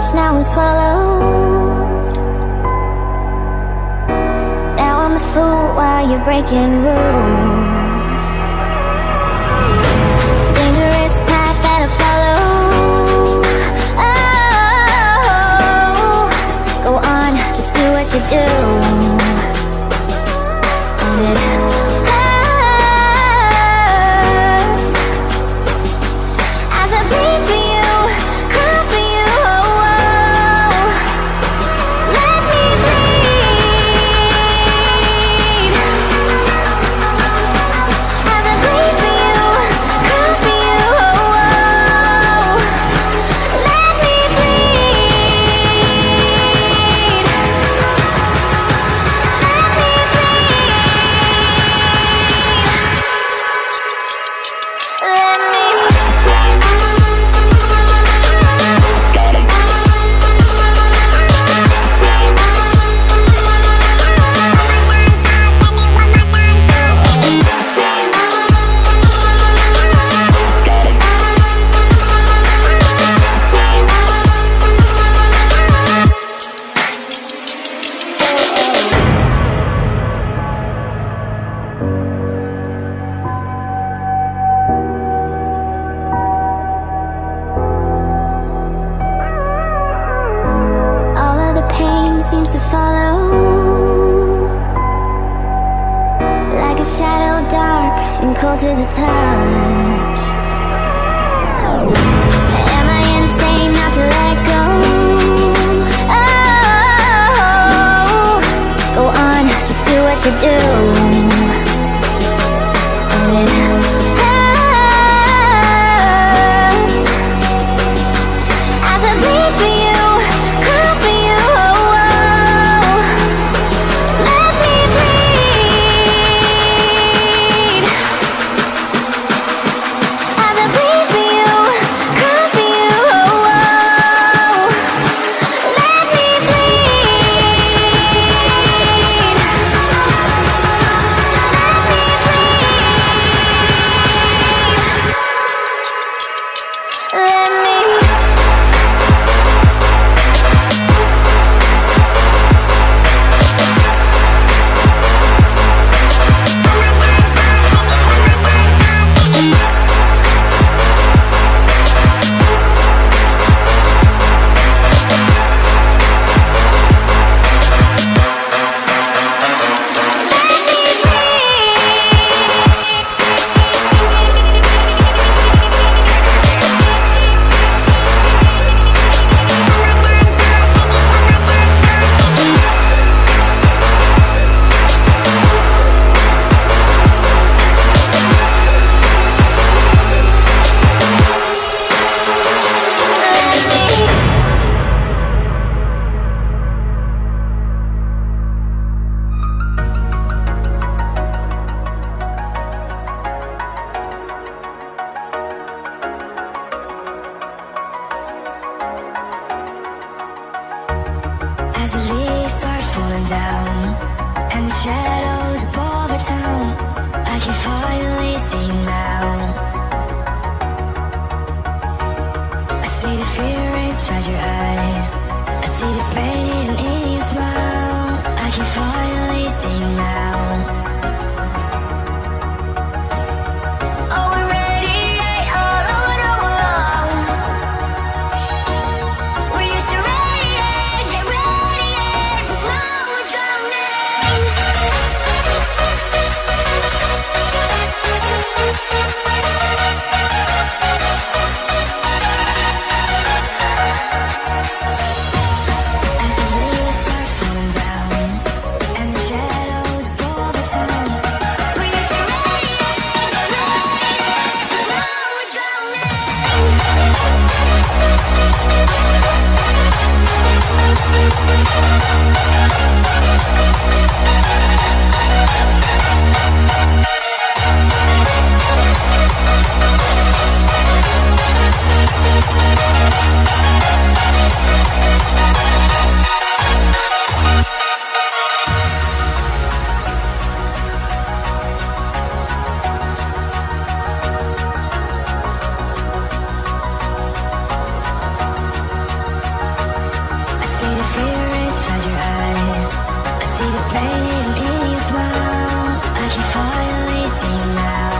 much, now I'm swallowed. Now I'm a fool while you're breaking rules. you do. see the fear inside your eyes. I see the pain in your smile. I can finally see you now. faded leaves, wow I can finally see now.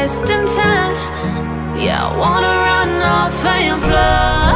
wasting time. Yeah, I wanna run off and fly.